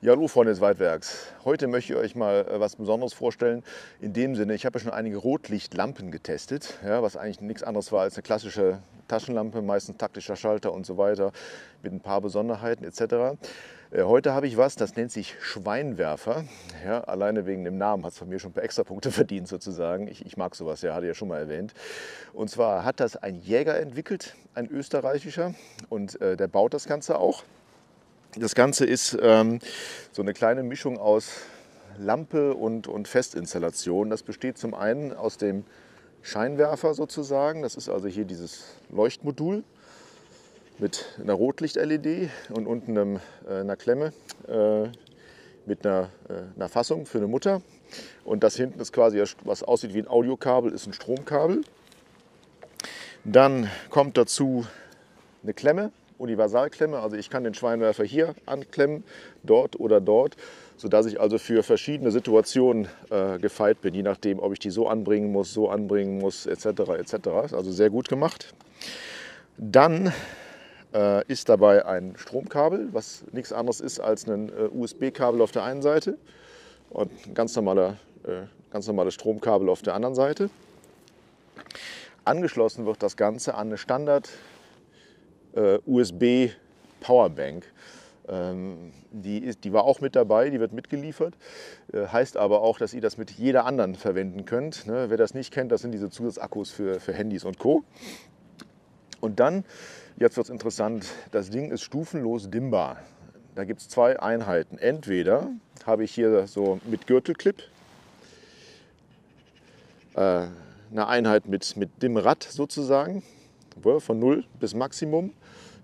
Ja, hallo Freunde des Weitwerks. Heute möchte ich euch mal äh, was Besonderes vorstellen. In dem Sinne, ich habe ja schon einige Rotlichtlampen getestet, ja, was eigentlich nichts anderes war als eine klassische Taschenlampe, meistens taktischer Schalter und so weiter, mit ein paar Besonderheiten etc. Äh, heute habe ich was, das nennt sich Schweinwerfer. Ja, alleine wegen dem Namen hat es von mir schon ein paar Extrapunkte verdient sozusagen. Ich, ich mag sowas, ja, hatte ich ja schon mal erwähnt. Und zwar hat das ein Jäger entwickelt, ein österreichischer, und äh, der baut das Ganze auch. Das Ganze ist ähm, so eine kleine Mischung aus Lampe und, und Festinstallation. Das besteht zum einen aus dem Scheinwerfer sozusagen. Das ist also hier dieses Leuchtmodul mit einer Rotlicht-LED und unten einem, äh, einer Klemme äh, mit einer, äh, einer Fassung für eine Mutter. Und das hinten ist quasi, was aussieht wie ein Audiokabel, ist ein Stromkabel. Dann kommt dazu eine Klemme Universalklemme. Also ich kann den Schweinwerfer hier anklemmen, dort oder dort, sodass ich also für verschiedene Situationen äh, gefeit bin, je nachdem, ob ich die so anbringen muss, so anbringen muss, etc. etc. Also sehr gut gemacht. Dann äh, ist dabei ein Stromkabel, was nichts anderes ist als ein äh, USB-Kabel auf der einen Seite und ein ganz, normaler, äh, ganz normales Stromkabel auf der anderen Seite. Angeschlossen wird das Ganze an eine Standard äh, USB Powerbank. Ähm, die, ist, die war auch mit dabei, die wird mitgeliefert. Äh, heißt aber auch, dass ihr das mit jeder anderen verwenden könnt. Ne? Wer das nicht kennt, das sind diese Zusatzakkus für, für Handys und Co. Und dann, jetzt wird es interessant, das Ding ist stufenlos dimmbar. Da gibt es zwei Einheiten. Entweder habe ich hier so mit Gürtelclip äh, eine Einheit mit, mit Dimmrad sozusagen, von 0 bis Maximum.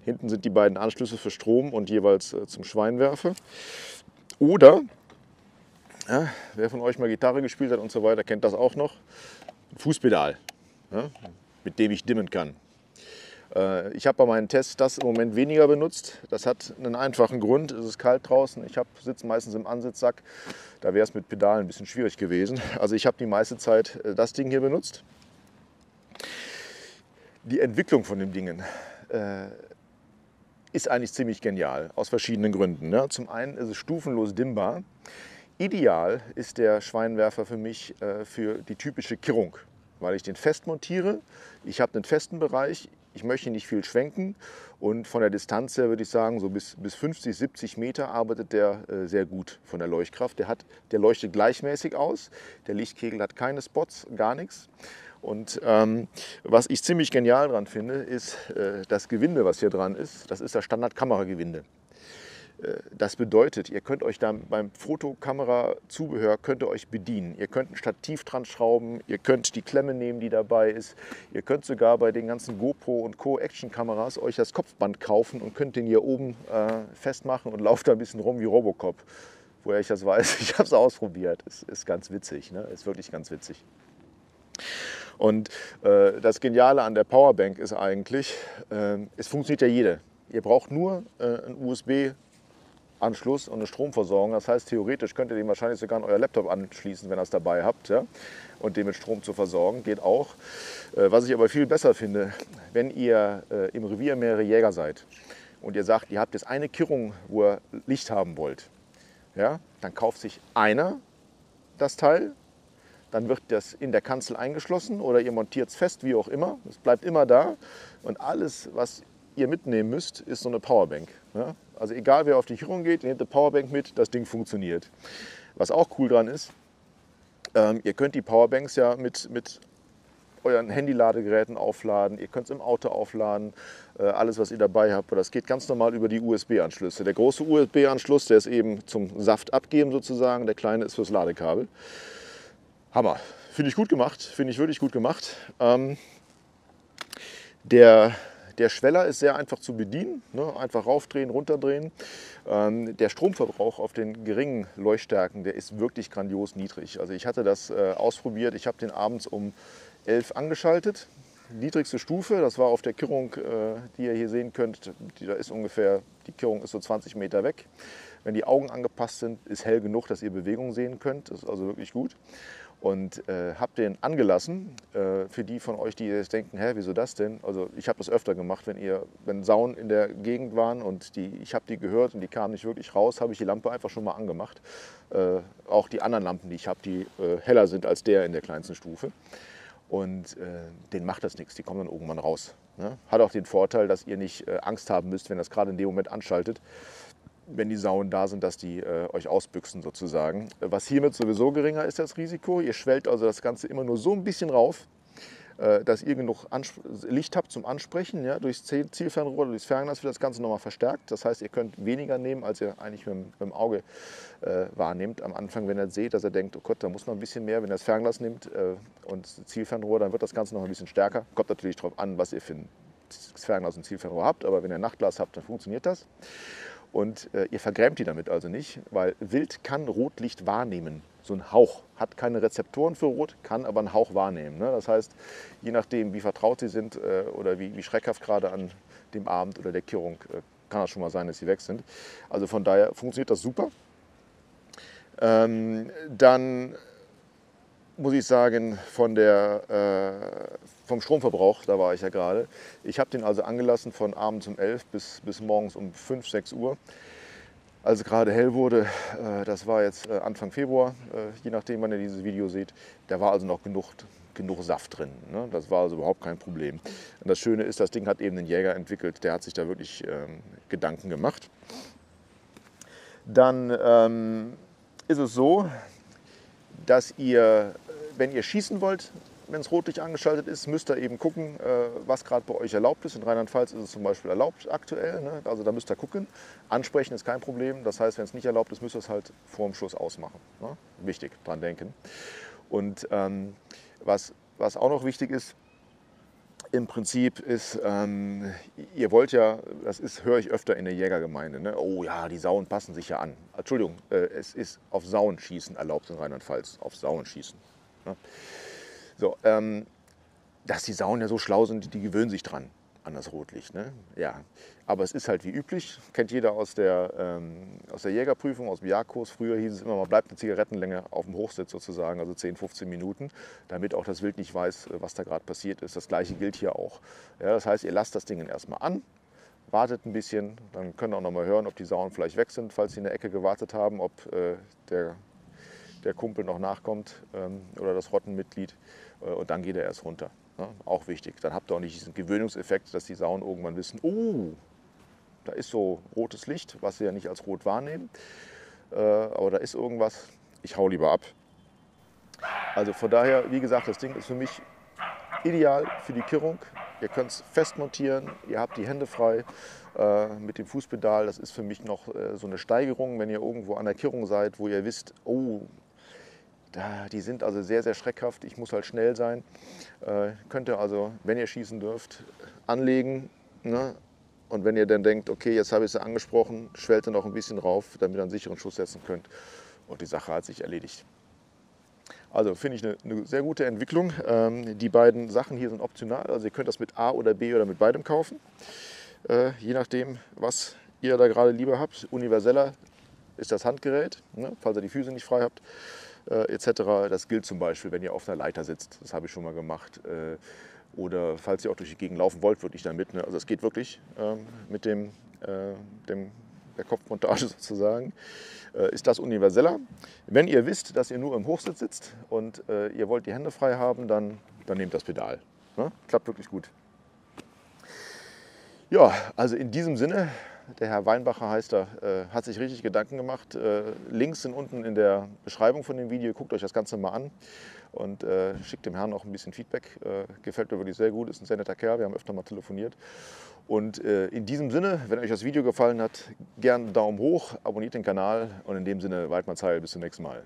Hinten sind die beiden Anschlüsse für Strom und jeweils äh, zum Schweinwerfer. Oder, ja, wer von euch mal Gitarre gespielt hat und so weiter, kennt das auch noch, Fußpedal, ja, mit dem ich dimmen kann. Äh, ich habe bei meinen Tests das im Moment weniger benutzt. Das hat einen einfachen Grund. Es ist kalt draußen. Ich sitze meistens im Ansitzsack. Da wäre es mit Pedalen ein bisschen schwierig gewesen. Also ich habe die meiste Zeit äh, das Ding hier benutzt. Die Entwicklung von den Dingen äh, ist eigentlich ziemlich genial, aus verschiedenen Gründen. Ne? Zum einen ist es stufenlos dimmbar. Ideal ist der Schweinwerfer für mich äh, für die typische Kirrung, weil ich den fest montiere. Ich habe einen festen Bereich, ich möchte nicht viel schwenken und von der Distanz her würde ich sagen, so bis, bis 50, 70 Meter arbeitet der äh, sehr gut von der Leuchtkraft. Der, hat, der leuchtet gleichmäßig aus, der Lichtkegel hat keine Spots, gar nichts. Und ähm, was ich ziemlich genial daran finde, ist äh, das Gewinde, was hier dran ist. Das ist das Standardkameragewinde. Äh, das bedeutet, ihr könnt euch dann beim Fotokamera-Zubehör bedienen. Ihr könnt ein Stativ dran schrauben, ihr könnt die Klemme nehmen, die dabei ist. Ihr könnt sogar bei den ganzen GoPro und Co. Action-Kameras euch das Kopfband kaufen und könnt den hier oben äh, festmachen und lauft da ein bisschen rum wie Robocop. Woher ich das weiß, ich habe es ausprobiert. Es ist ganz witzig, ne? ist wirklich ganz witzig. Und äh, das Geniale an der Powerbank ist eigentlich, äh, es funktioniert ja jede. Ihr braucht nur äh, einen USB-Anschluss und eine Stromversorgung. Das heißt, theoretisch könnt ihr den wahrscheinlich sogar an euer Laptop anschließen, wenn ihr es dabei habt. Ja? Und den mit Strom zu versorgen, geht auch. Äh, was ich aber viel besser finde, wenn ihr äh, im Revier mehrere Jäger seid und ihr sagt, ihr habt jetzt eine Kirrung, wo ihr Licht haben wollt, ja? dann kauft sich einer das Teil dann wird das in der Kanzel eingeschlossen oder ihr montiert es fest, wie auch immer. Es bleibt immer da und alles, was ihr mitnehmen müsst, ist so eine Powerbank. Ja? Also egal, wer auf die Chirurgie geht, nehmt eine Powerbank mit, das Ding funktioniert. Was auch cool dran ist, ähm, ihr könnt die Powerbanks ja mit, mit euren Handy-Ladegeräten aufladen, ihr könnt es im Auto aufladen, äh, alles, was ihr dabei habt. Das geht ganz normal über die USB-Anschlüsse. Der große USB-Anschluss, der ist eben zum Saft abgeben sozusagen, der kleine ist fürs Ladekabel. Hammer. Finde ich gut gemacht, finde ich wirklich gut gemacht. Ähm, der, der Schweller ist sehr einfach zu bedienen, ne? einfach raufdrehen, runterdrehen. Ähm, der Stromverbrauch auf den geringen Leuchtstärken, der ist wirklich grandios niedrig. Also ich hatte das äh, ausprobiert, ich habe den abends um 11 angeschaltet. Niedrigste Stufe, das war auf der Kirrung, äh, die ihr hier sehen könnt, die, da ist ungefähr, die Kirrung ist so 20 Meter weg. Wenn die Augen angepasst sind, ist hell genug, dass ihr Bewegung sehen könnt. Das ist also wirklich gut. Und äh, habe den angelassen. Äh, für die von euch, die jetzt denken, hä, wieso das denn? Also ich habe das öfter gemacht, wenn ihr, wenn Sauen in der Gegend waren und die, ich habe die gehört und die kamen nicht wirklich raus, habe ich die Lampe einfach schon mal angemacht. Äh, auch die anderen Lampen, die ich habe, die äh, heller sind als der in der kleinsten Stufe. Und äh, denen macht das nichts, die kommen dann irgendwann raus. Ne? Hat auch den Vorteil, dass ihr nicht äh, Angst haben müsst, wenn das gerade in dem Moment anschaltet wenn die Sauen da sind, dass die äh, euch ausbüchsen sozusagen. Was hiermit sowieso geringer ist, das Risiko. Ihr schwellt also das Ganze immer nur so ein bisschen rauf, äh, dass ihr genug Ansp Licht habt zum Ansprechen. Ja? Durchs Zielfernrohr, durchs Fernglas wird das Ganze nochmal verstärkt. Das heißt, ihr könnt weniger nehmen, als ihr eigentlich mit, mit dem Auge äh, wahrnehmt. Am Anfang, wenn ihr seht, dass er denkt, oh Gott, da muss noch ein bisschen mehr. Wenn ihr das Fernglas nimmt äh, und Zielfernrohr, dann wird das Ganze noch ein bisschen stärker. Kommt natürlich darauf an, was ihr für ein Fernglas und Zielfernrohr habt. Aber wenn ihr Nachtglas habt, dann funktioniert das. Und äh, ihr vergrämt die damit also nicht, weil Wild kann Rotlicht wahrnehmen. So ein Hauch hat keine Rezeptoren für Rot, kann aber einen Hauch wahrnehmen. Ne? Das heißt, je nachdem, wie vertraut sie sind äh, oder wie, wie, schreckhaft gerade an dem Abend oder der Kirrung, äh, kann das schon mal sein, dass sie weg sind. Also von daher funktioniert das super. Ähm, dann muss ich sagen, von der, äh, vom Stromverbrauch, da war ich ja gerade. Ich habe den also angelassen von abends um 11 bis, bis morgens um 5, 6 Uhr. Als es gerade hell wurde, äh, das war jetzt äh, Anfang Februar, äh, je nachdem, wann ihr dieses Video seht, da war also noch genug, genug Saft drin. Ne? Das war also überhaupt kein Problem. Und das Schöne ist, das Ding hat eben einen Jäger entwickelt, der hat sich da wirklich ähm, Gedanken gemacht. Dann ähm, ist es so, dass ihr wenn ihr schießen wollt, wenn das Rotlicht angeschaltet ist, müsst ihr eben gucken, äh, was gerade bei euch erlaubt ist. In Rheinland-Pfalz ist es zum Beispiel erlaubt aktuell. Ne? Also da müsst ihr gucken. Ansprechen ist kein Problem. Das heißt, wenn es nicht erlaubt ist, müsst ihr es halt vor dem Schuss ausmachen. Ne? Wichtig, dran denken. Und ähm, was, was auch noch wichtig ist, im Prinzip ist, ähm, ihr wollt ja, das ist, höre ich öfter in der Jägergemeinde, ne? oh ja, die Sauen passen sich ja an. Entschuldigung, äh, es ist auf Sauen schießen erlaubt in Rheinland-Pfalz, auf Sauen schießen. So, ähm, dass die Sauen ja so schlau sind, die gewöhnen sich dran an das Rotlicht. Ne? Ja, aber es ist halt wie üblich, kennt jeder aus der, ähm, aus der Jägerprüfung, aus dem Jagdkurs. Früher hieß es immer, man bleibt eine Zigarettenlänge auf dem Hochsitz sozusagen, also 10, 15 Minuten, damit auch das Wild nicht weiß, äh, was da gerade passiert ist. Das gleiche gilt hier auch. Ja, das heißt, ihr lasst das Ding erstmal an, wartet ein bisschen, dann könnt ihr auch noch mal hören, ob die Sauen vielleicht weg sind, falls sie in der Ecke gewartet haben, ob äh, der der Kumpel noch nachkommt ähm, oder das Rottenmitglied äh, und dann geht er erst runter. Ne? Auch wichtig. Dann habt ihr auch nicht diesen Gewöhnungseffekt, dass die Sauen irgendwann wissen, oh, da ist so rotes Licht, was sie ja nicht als rot wahrnehmen, äh, aber da ist irgendwas, ich hau lieber ab. Also von daher, wie gesagt, das Ding ist für mich ideal für die Kirrung. Ihr könnt es fest montieren, ihr habt die Hände frei äh, mit dem Fußpedal. Das ist für mich noch äh, so eine Steigerung, wenn ihr irgendwo an der Kirrung seid, wo ihr wisst, oh, die sind also sehr, sehr schreckhaft. Ich muss halt schnell sein. Äh, könnt ihr also, wenn ihr schießen dürft, anlegen. Ne? Und wenn ihr dann denkt, okay, jetzt habe ich sie angesprochen, schwellt ihr noch ein bisschen drauf, damit ihr einen sicheren Schuss setzen könnt. Und die Sache hat sich erledigt. Also finde ich eine, eine, sehr gute Entwicklung. Ähm, die beiden Sachen hier sind optional. Also ihr könnt das mit A oder B oder mit beidem kaufen. Äh, je nachdem, was ihr da gerade lieber habt. Universeller ist das Handgerät, ne? falls ihr die Füße nicht frei habt äh, etc. Das gilt zum Beispiel, wenn ihr auf einer Leiter sitzt. Das habe ich schon mal gemacht. Äh, oder falls ihr auch durch die Gegend laufen wollt, wirklich damit. Ne? Also es geht wirklich ähm, mit dem, äh, dem, der Kopfmontage sozusagen. Äh, ist das universeller. Wenn ihr wisst, dass ihr nur im Hochsitz sitzt und äh, ihr wollt die Hände frei haben, dann, dann nehmt das Pedal. Ne? Klappt wirklich gut. Ja, also in diesem Sinne der Herr Weinbacher heißt er, äh, hat sich richtig Gedanken gemacht. Äh, Links sind unten in der Beschreibung von dem Video. Guckt euch das Ganze mal an und äh, schickt dem Herrn auch ein bisschen Feedback. Gefällt mir wirklich sehr gut, ist ein sehr netter Kerl. Wir haben öfter mal telefoniert. Und in diesem Sinne, wenn euch das Video gefallen hat, gern Daumen hoch, abonniert den Kanal und in dem Sinne, Waldmanns Heil, bis zum nächsten Mal.